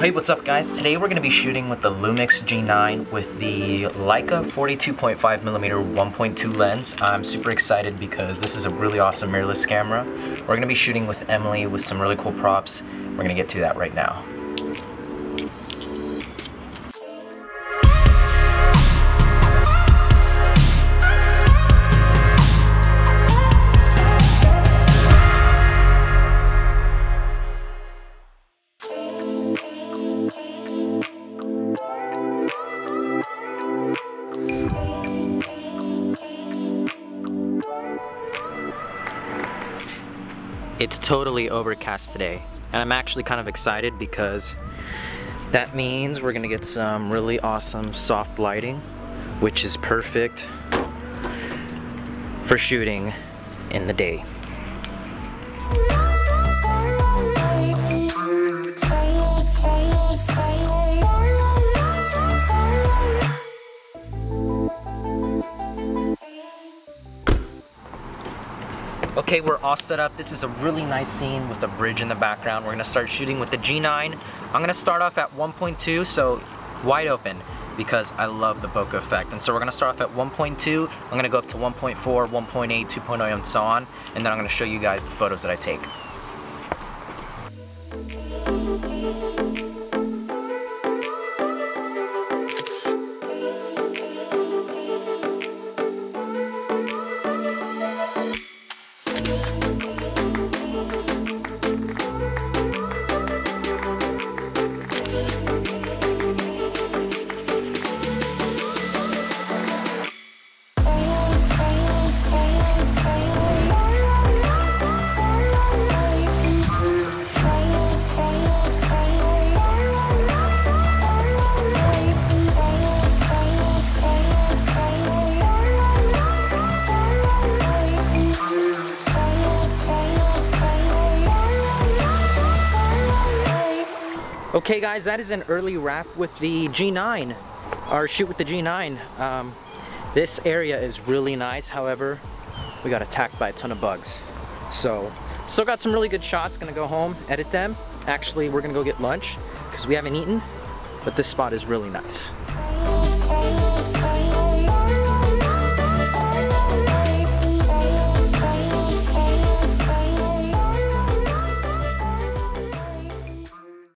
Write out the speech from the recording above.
Hey, what's up guys? Today we're going to be shooting with the Lumix G9 with the Leica 42.5 millimeter 1.2 lens. I'm super excited because this is a really awesome mirrorless camera. We're going to be shooting with Emily with some really cool props. We're going to get to that right now. It's totally overcast today. And I'm actually kind of excited because that means we're gonna get some really awesome soft lighting, which is perfect for shooting in the day. Okay, we're all set up. This is a really nice scene with a bridge in the background. We're gonna start shooting with the G9. I'm gonna start off at 1.2, so wide open, because I love the bokeh effect. And so we're gonna start off at 1.2, I'm gonna go up to 1.4, 1.8, 2.0, and so on. And then I'm gonna show you guys the photos that I take. Okay guys, that is an early wrap with the G9, or shoot with the G9. Um, this area is really nice, however, we got attacked by a ton of bugs. So, still got some really good shots, gonna go home, edit them. Actually, we're gonna go get lunch, because we haven't eaten, but this spot is really nice.